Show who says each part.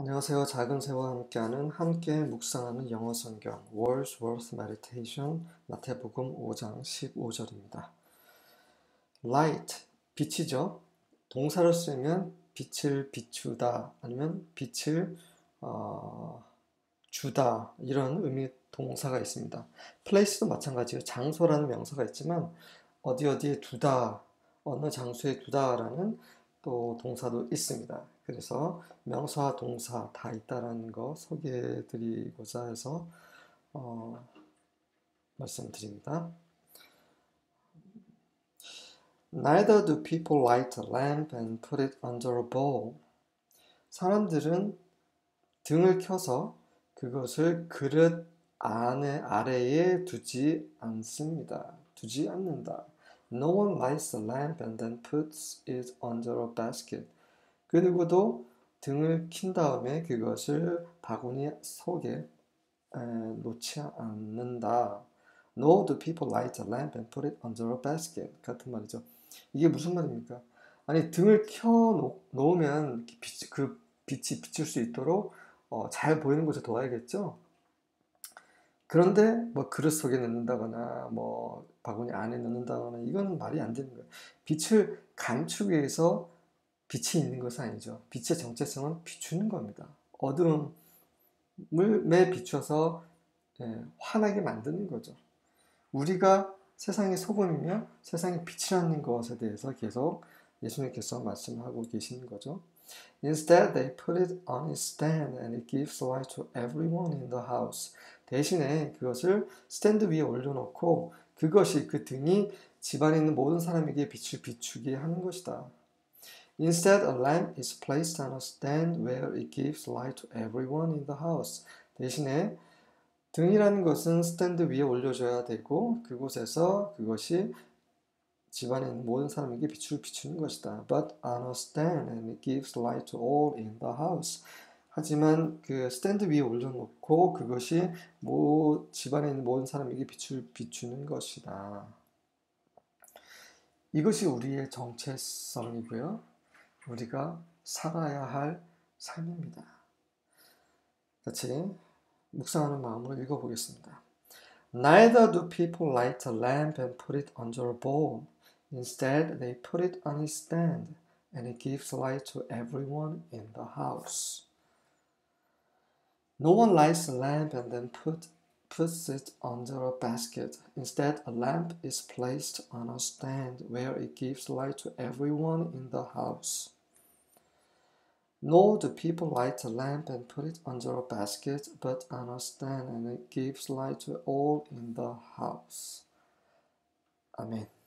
Speaker 1: 안녕하세요. 작은 새와 함께하는 함께 묵상하는 영어 성경 Words Worth Meditation 마태복음 5장 15절입니다. Light 빛이죠. 동사를 쓰면 빛을 비추다 아니면 빛을 어, 주다 이런 의미 동사가 있습니다. place도 마찬가지예요. 장소라는 명사가 있지만 어디 어디에 두다 어느 장소에 두다라는 또 동사도 있습니다. 그래서 명사와 동사 다 있다라는 거 소개해 드리고자 해서 어, 말씀드립니다. Neither do people light a lamp and put it under a bowl. 사람들은 등을 켜서 그것을 그릇 안에 아래에 두지 않습니다. 두지 않는다. No one lights a lamp and then puts it under a basket. 그 누구도 등을 킨 다음에 그것을 바구니 속에 에, 놓지 않는다. No do people light a lamp and put it under a basket. 같은 말이죠. 이게 무슨 말입니까? 아니 등을 켜 놓으면 빛, 그 빛이 비칠 수 있도록 어, 잘 보이는 곳에 둬야겠죠. 그런데 뭐 그릇 속에 넣는다거나 뭐 바구니 안에 넣는다거나 이건 말이 안 되는 거예요. 빛을 감추기 위해서 빛이 있는 것은 아니죠. 빛의 정체성은 비추는 겁니다. 어둠을 매 비춰서 예, 환하게 만드는 거죠. 우리가 세상의 소금이며 세상의 빛이라는 것에 대해서 계속 예수님께서 말씀하고 계시는 거죠. Instead, they put it on its stand and it gives light to everyone in the house. 대신에 그것을 스탠드 위에 올려놓고 그것이 그 등이 집안에 있는 모든 사람에게 빛을 비추게 하는 것이다. Instead, a lamp is placed on a stand where it gives light to everyone in the house. 대신에 등이라는 것은 스탠드 위에 올려줘야 되고 그곳에서 그것이 집안에 있는 모든 사람에게 빛을 비추는 것이다. But on a stand and it gives light to all in the house. 하지만 그 스탠드 위에 올려놓고 그것이 모 집안에 있는 모든 사람에게 빛을 비추는 것이다. 이것이 우리의 정체성이고요. 우리가 살아야 할 삶입니다. 같이 묵상하는 마음으로 읽어보겠습니다. Neither do people light a lamp and put it under a bowl. Instead, they put it on a stand, and it gives light to everyone in the house. No one lights a lamp and then put, puts it under a basket. Instead, a lamp is placed on a stand where it gives light to everyone in the house. Nor do people light a lamp and put it under a basket, but on a stand, and it gives light to all in the house. 아멘.